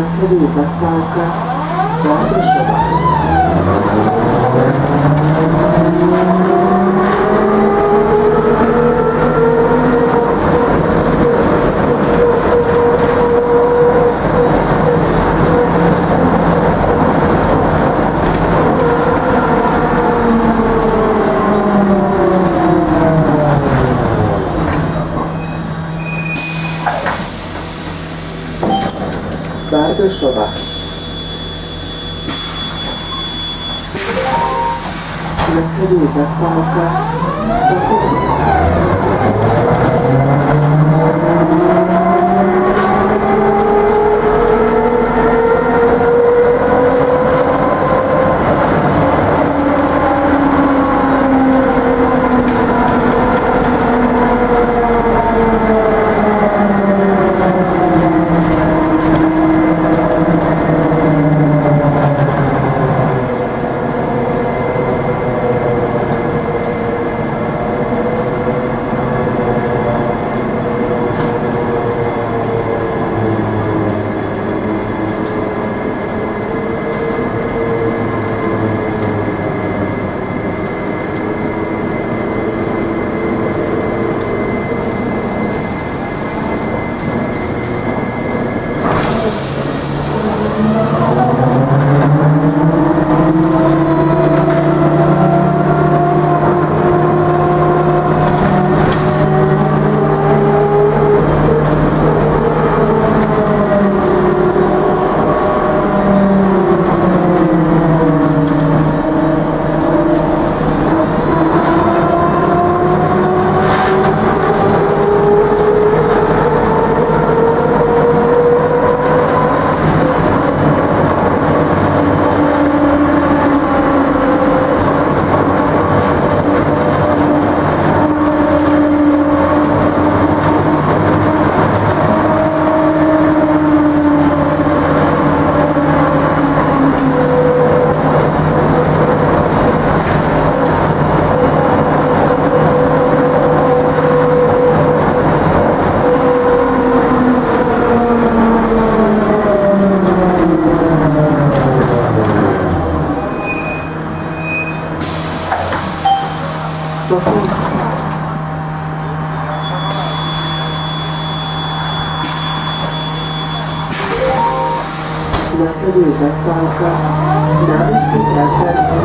následuje zastávka Vládržová. Nasleduje nasleduje zastávka na Vysí Pračanci.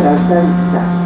transavista.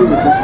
Nasleduje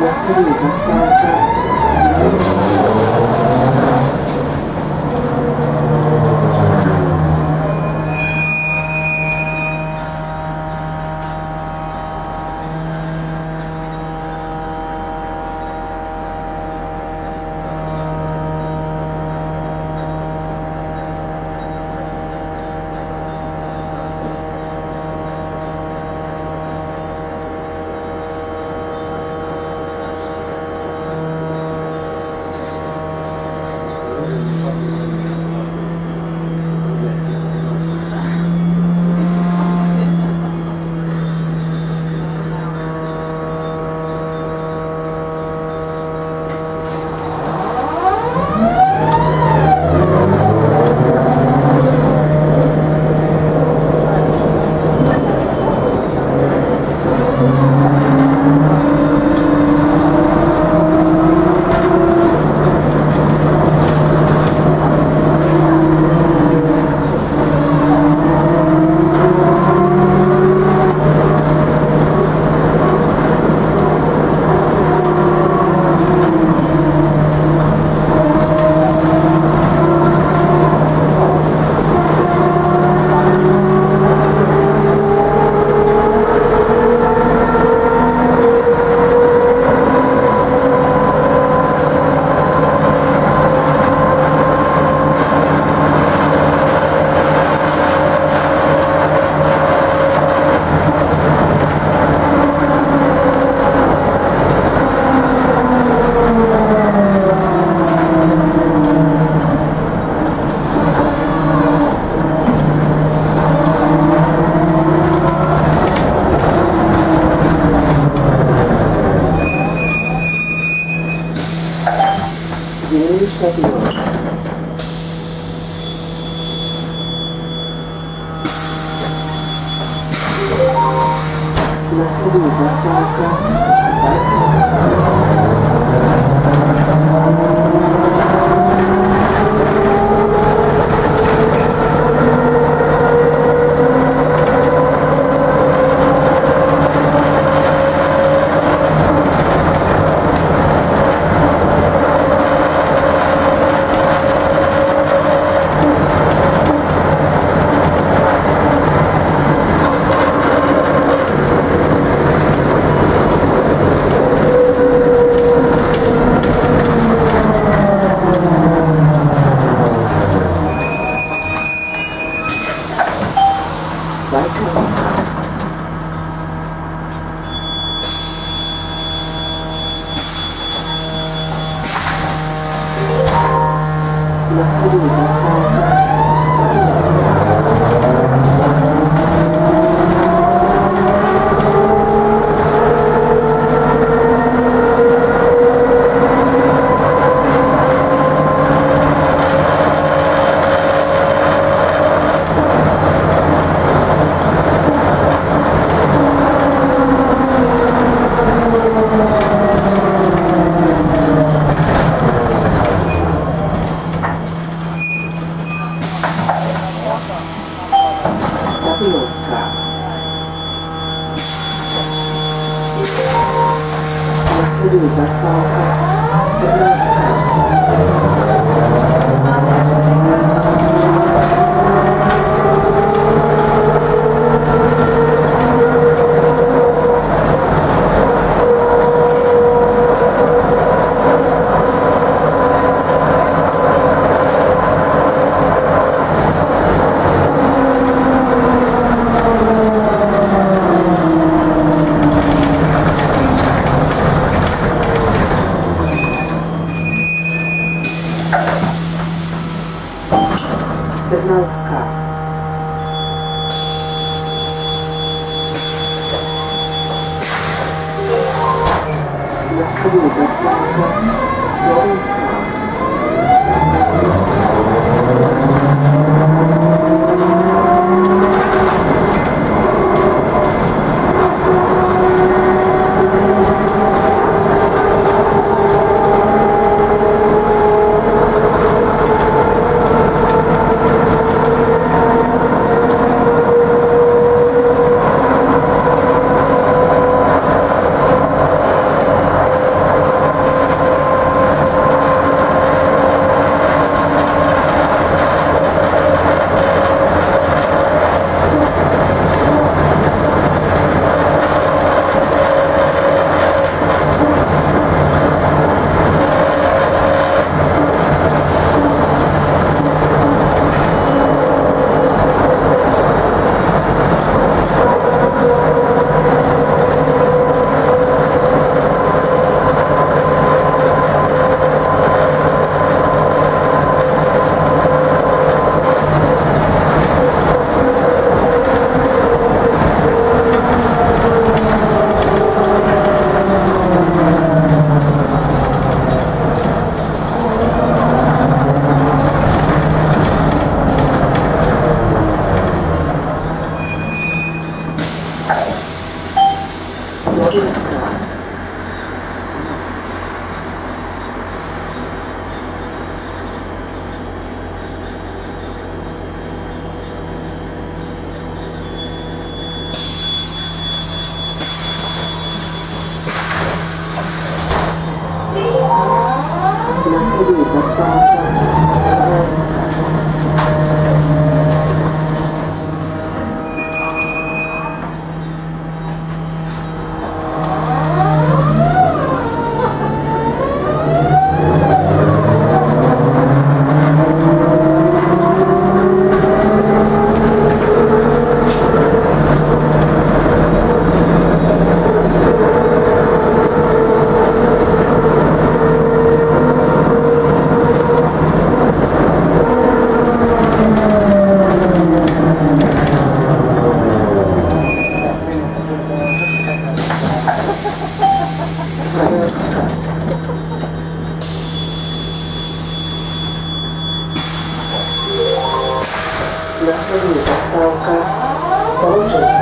Las Cruces hasta acá. Exterior. Nasceria zastavka Balkanska. Balkanska. possibilities as far Następnie zostawka skończył